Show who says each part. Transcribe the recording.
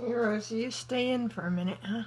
Speaker 1: Hey, Rosie, you stay in for a minute, huh?